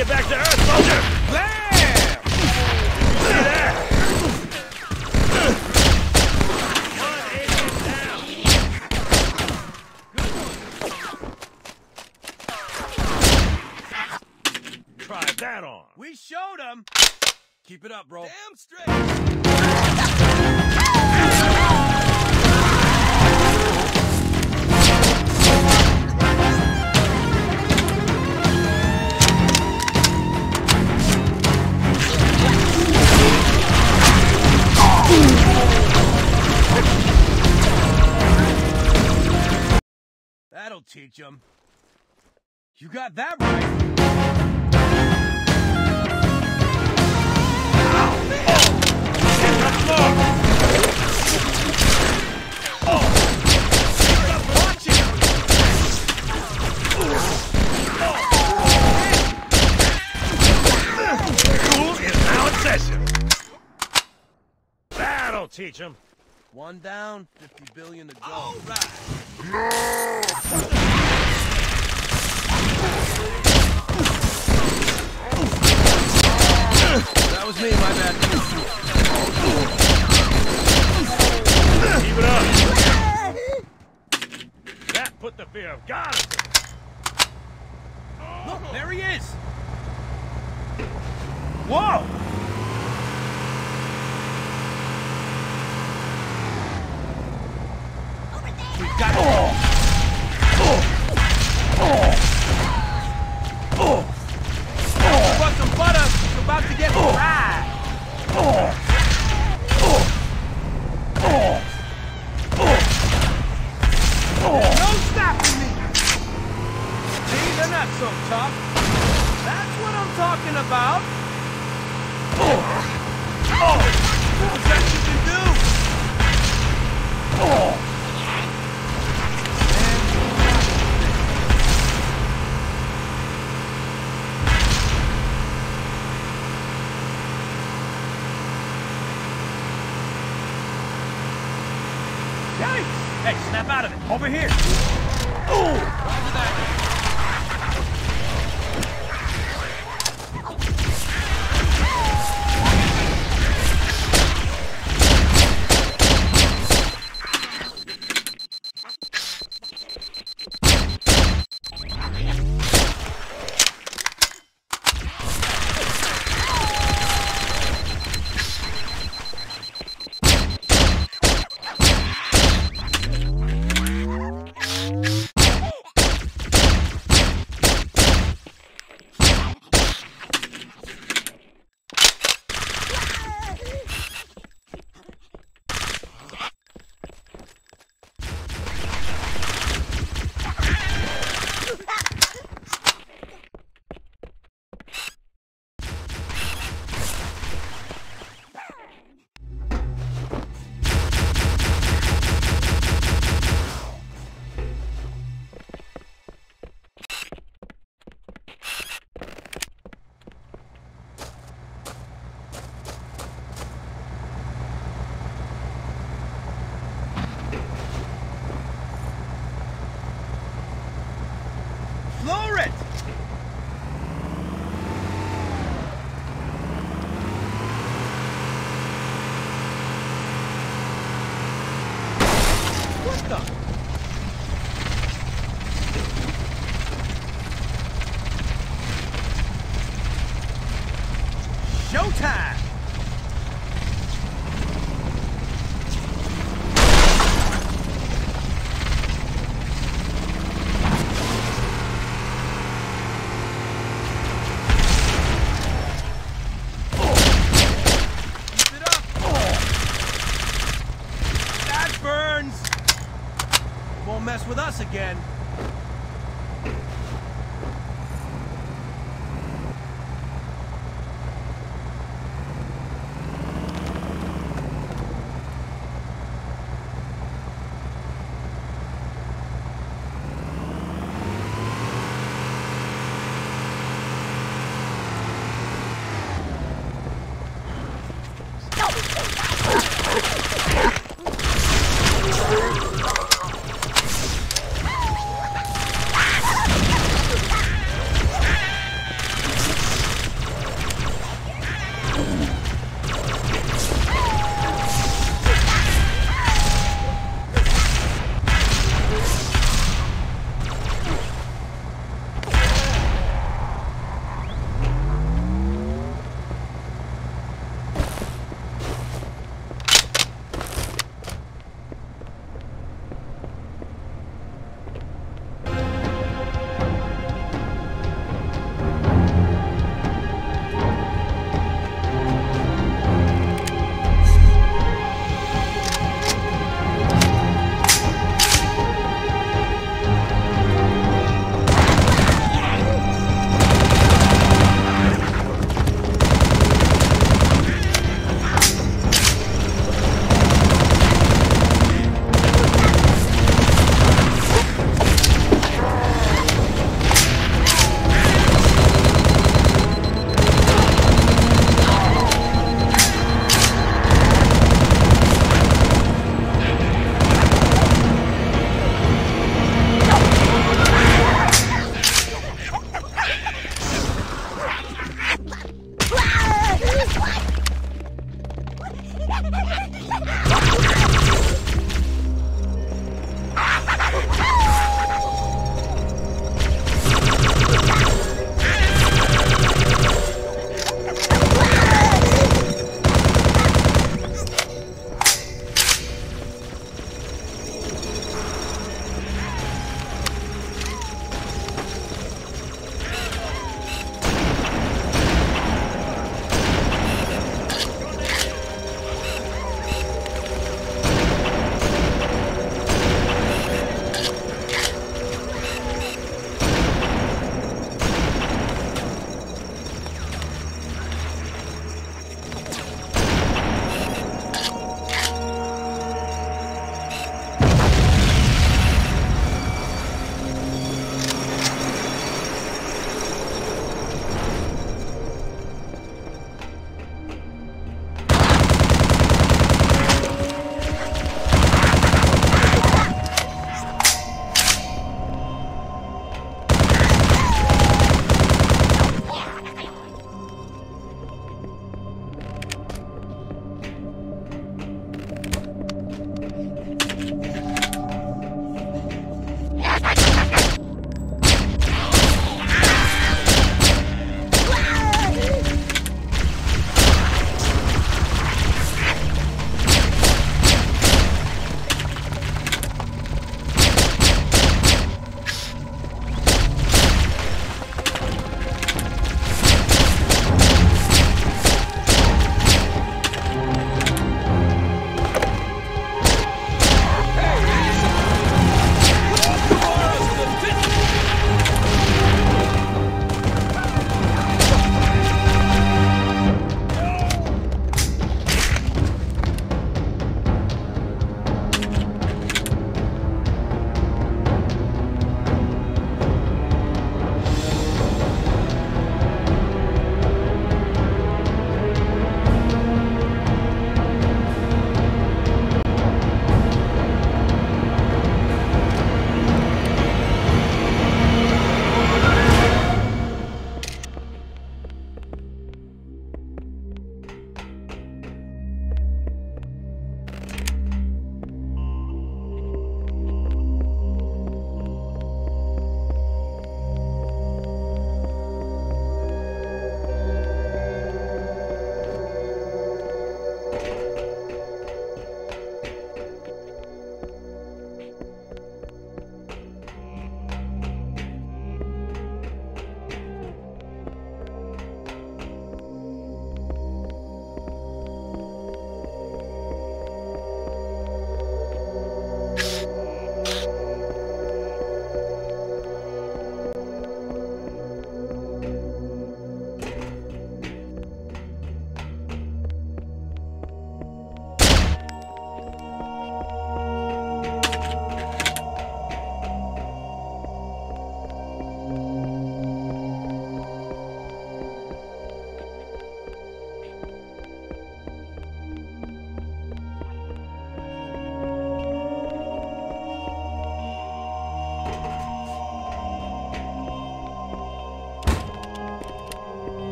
get back to Earth, soldier! Bam! See that? One alien down. Try that on. We showed him. Keep it up, bro. Damn straight. Teach him. You got that right. Teach him. One down, 50 billion to go. All right. That was me, my bad. Keep it up. That put the fear of God into me. Look, there he is. Whoa! Hey, snap out of it. Over here. Ooh! Again.